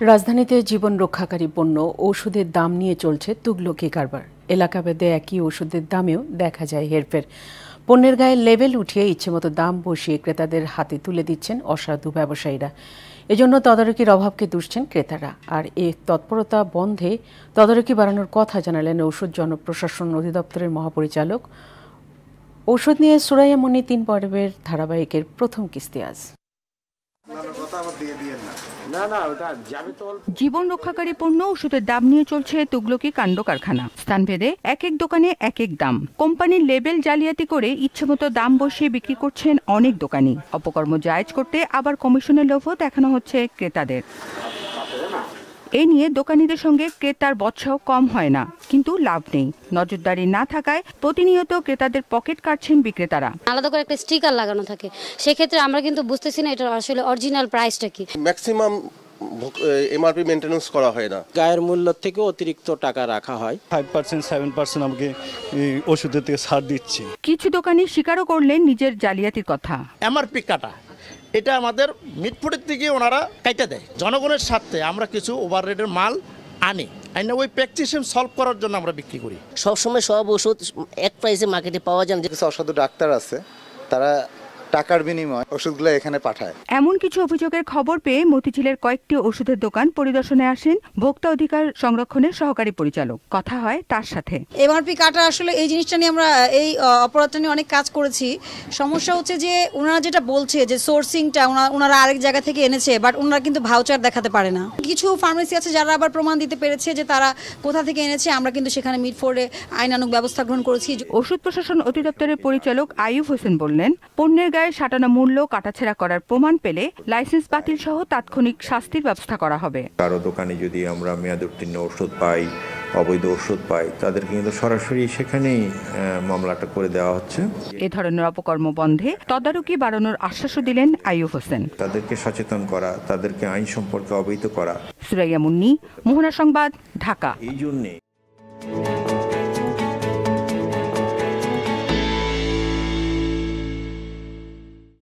রাজধানীতে জীবন রক্ষাকারী পণ্য ওষুধের দাম নিয়ে চলছে তুগলকি কারবার। এলাকা এলাকাভেদে একই ওষুধের দামেও দেখা যায় হেরফের। পণ্যের গায়ে লেবেল উঠিয়ে ইচ্ছেমতো দাম বসিয়ে ক্রেতাদের হাতে তুলে দিচ্ছেন অসাধু ব্যবসায়ীরা। এজন্য তদারকির অভাবকে দুষছেন ক্রেতারা। আর এ তৎপরতা বন্ধে তদারকি বাড়ানোর কথা জানালেন ঔষধ জনপ্রশাসন অধিদপ্তরের মহাপরিচালক। ঔষধ নিয়ে সুরাইয়া মনি তিন পর্বের ধারাবাহিকের প্রথম কিস্তি আজ। জীবন রক্ষাকারী পণ্য, ওষুধের দাম নিয়ে চলছে তুগলকি কাণ্ড কারখানা। স্থানভেদে এক এক দোকানে এক এক দাম। কোম্পানির লেবেল জালিয়াতি করে ইচ্ছেমতো দাম বসিয়ে বিক্রি করছেন অনেক দোকানি। অপকর্ম জায়জ করতে আবার কমিশনের লোভও দেখানো হচ্ছে ক্রেতাদের। এ নিয়ে দোকানিদের সঙ্গে ক্রেতার বৎসাও কম হয় না কিন্তু লাভ নেই। নজরদারি না থাকায় প্রতিনিয়ত ক্রেতাদের পকেট কাটছেন বিক্রেতারা। আলাদা করে একটা স্টিকার লাগানো থাকে। সেক্ষেত্রে আমরা কিন্তু বুঝতেছি না এটা আসলে অরিজিনাল প্রাইসটা কি। ম্যাক্সিমাম এমআরপি মেনটেন্যান্স করা হয় না। গায়ের মূল্য থেকে অতিরিক্ত টাকা রাখা হয়। ফাইভ পার্সেন্ট সেভেন পার্সেন্ট আমাকে ওষুধের থেকে ছাড় দিচ্ছে। কিছু দোকানি স্বীকারও করলেন নিজের জালিয়াতির কথা। এমআরপি কাটা। এটা আমাদের মিটফুটের থেকে ওনারা কাইটা দেয়। জনগণের স্বার্থে আমরা কিছু ওভার রেটের মাল আনি। আইনা ওই প্র্যাকটিসিয়াম সলভ করার জন্য আমরা বিক্রি করি। সবসময় সব ওষুধ এক প্রাইসে মার্কেটে পাওয়া যায় না। কিছু অসাধু ডাক্তার আছে তারা টাকার বিনিময়ে ওষুধগুলো এখানে পাঠায়। এমন কিছু অভিযোগের খবর পেয়ে মতিঝিলের কয়েকটি ওষুধের দোকান পরিদর্শনে আসেন ভোক্তা অধিকার সংরক্ষণের সহকারী পরিচালক। কথা হয় তার সাথে। এমআরপি কাটা আসলে এই জিনিসটা নিয়ে আমরা এই অপরাধটা নিয়ে অনেক কাজ করেছি। সমস্যা হচ্ছে যে ওনারা যেটা বলছে যে সোর্সিংটা ওনারা আরেক জায়গা থেকে এনেছে বাট ওনারা কিন্তু ভাউচার দেখাতে পারে না। কিছু ফার্মেসি আছে যারা আবার প্রমাণ দিতে পেরেছে যে তারা কোথা থেকে এনেছে আমরা কিন্তু সেখানে মিটফোর্ডে আইনানুগ ব্যবস্থা গ্রহণ করেছি। ওষুধ প্রশাসন অধিদপ্তরের পরিচালক আইয়ুব হোসেন বললেন পণ্যের গায়ে সাটানো মূল্য কাটাছেড়া করার প্রমাণ পেলে লাইসেন্স বাতিল সহ তাৎক্ষণিক শাস্তির ব্যবস্থা করা হবে। কারও দোকানে যদি আমরা মেয়াদ উত্তীর্ণ ওষুধ পাই অবৈধ ওষুধ পাই তাদেরকে কিন্তু সরাসরি সেখানেই মামলাটা করে দেওয়া হচ্ছে। এ ধরনের অপকর্ম বন্ধে তদারকি বাড়ানোর আশ্বাসও দিলেন আইয়ুব হোসেন। তাদেরকে সচেতন করা তাদেরকে আইন সম্পর্কে অবহিত করা। সুরাইয়া মুন্নি মোহনা সংবাদ ঢাকা। এই জন্যে